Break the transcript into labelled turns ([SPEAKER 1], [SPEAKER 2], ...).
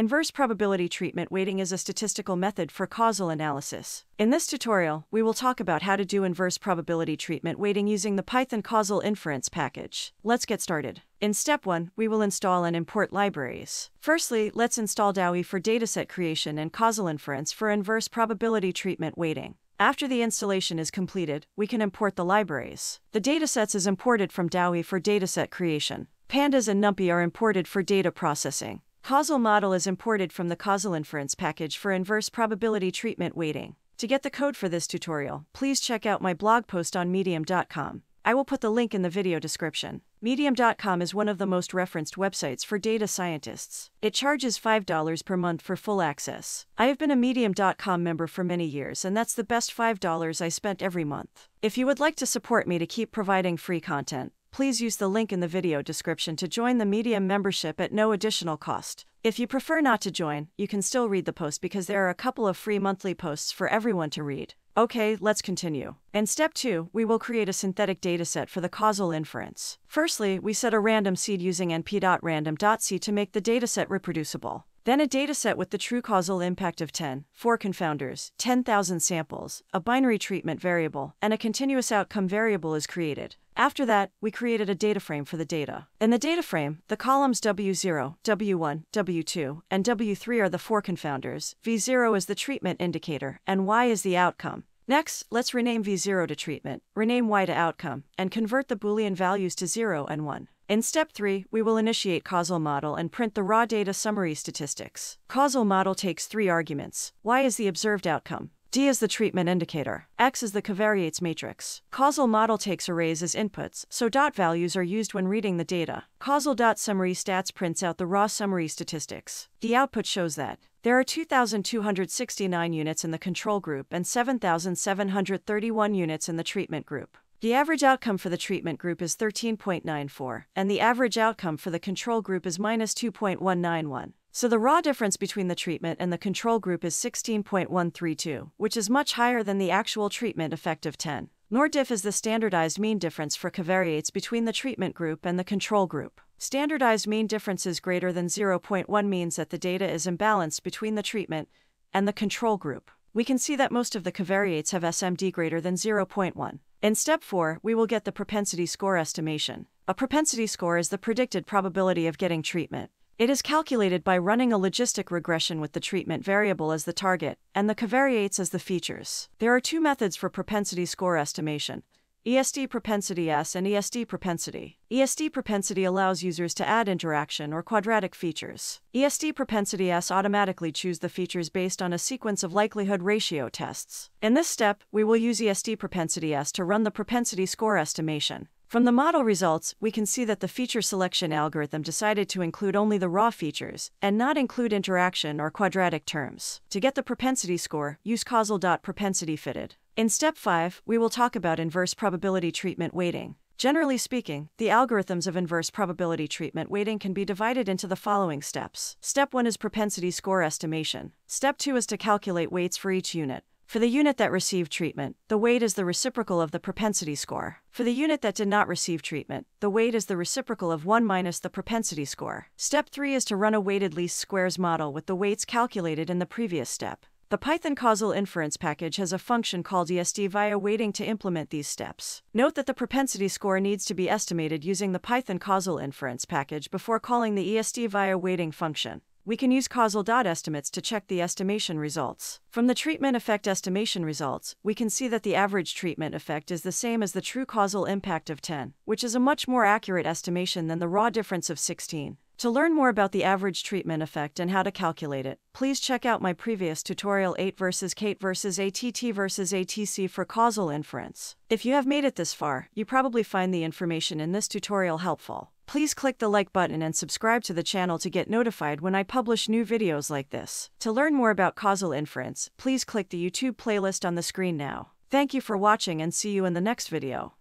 [SPEAKER 1] Inverse probability treatment weighting is a statistical method for causal analysis. In this tutorial, we will talk about how to do inverse probability treatment weighting using the Python causal inference package. Let's get started. In step 1, we will install and import libraries. Firstly, let's install DoWhy for dataset creation and causal inference for inverse probability treatment weighting. After the installation is completed, we can import the libraries. The datasets is imported from DoWhy for dataset creation. Pandas and NumPy are imported for data processing. Causal model is imported from the causal inference package for inverse probability treatment weighting. To get the code for this tutorial, please check out my blog post on medium.com. I will put the link in the video description. Medium.com is one of the most referenced websites for data scientists. It charges $5 per month for full access. I have been a Medium.com member for many years, and that's the best $5 I spent every month. If you would like to support me to keep providing free content, please use the link in the video description to join the Medium membership at no additional cost. If you prefer not to join, you can still read the post because there are a couple of free monthly posts for everyone to read. Okay, let's continue. In step 2, we will create a synthetic dataset for the causal inference. Firstly, we set a random seed using np.random.seed to make the dataset reproducible. Then a dataset with the true causal impact of 10, 4 confounders, 10,000 samples, a binary treatment variable, and a continuous outcome variable is created. After that, we created a data frame for the data. In the data frame, the columns W0, W1, W2, and W3 are the four confounders, V0 is the treatment indicator, and Y is the outcome. Next, let's rename V0 to treatment, rename Y to outcome, and convert the Boolean values to 0 and 1. In step 3, we will initiate causal model and print the raw data summary statistics. Causal model takes three arguments. Y is the observed outcome. D is the treatment indicator. X is the covariates matrix. Causal model takes arrays as inputs, so dot values are used when reading the data. Causal dot summary stats prints out the raw summary statistics. The output shows that there are 2,269 units in the control group and 7,731 units in the treatment group. The average outcome for the treatment group is 13.94, and the average outcome for the control group is minus 2.191. So the raw difference between the treatment and the control group is 16.132, which is much higher than the actual treatment effect of 10. Nor-diff is the standardized mean difference for covariates between the treatment group and the control group. Standardized mean differences greater than 0.1 means that the data is imbalanced between the treatment and the control group. We can see that most of the covariates have SMD greater than 0.1. In step 4, we will get the propensity score estimation. A propensity score is the predicted probability of getting treatment. It is calculated by running a logistic regression with the treatment variable as the target and the covariates as the features. There are two methods for propensity score estimation. est_propensity_s and est_propensity. ESD propensity allows users to add interaction or quadratic features. est_propensity_s automatically choose the features based on a sequence of likelihood ratio tests. In this step, we will use est_propensity_s to run the propensity score estimation. From the model results, we can see that the feature selection algorithm decided to include only the raw features and not include interaction or quadratic terms. To get the propensity score, use causal.propensity fitted. In step 5, we will talk about inverse probability treatment weighting. Generally speaking, the algorithms of inverse probability treatment weighting can be divided into the following steps. Step 1 is propensity score estimation. Step 2 is to calculate weights for each unit. For the unit that received treatment, the weight is the reciprocal of the propensity score. For the unit that did not receive treatment, the weight is the reciprocal of 1 minus the propensity score. Step 3 is to run a weighted least squares model with the weights calculated in the previous step. The Python causal inference package has a function called est_via_weighting to implement these steps. Note that the propensity score needs to be estimated using the Python causal inference package before calling the est_via_weighting function. We can use causal dot estimates to check the estimation results. From the treatment effect estimation results, we can see that the average treatment effect is the same as the true causal impact of 10, which is a much more accurate estimation than the raw difference of 16. To learn more about the average treatment effect and how to calculate it, please check out my previous tutorial ATE versus CATE versus ATT versus ATC for causal inference. If you have made it this far, you probably find the information in this tutorial helpful. Please click the like button and subscribe to the channel to get notified when I publish new videos like this. To learn more about causal inference, please click the YouTube playlist on the screen now. Thank you for watching and see you in the next video.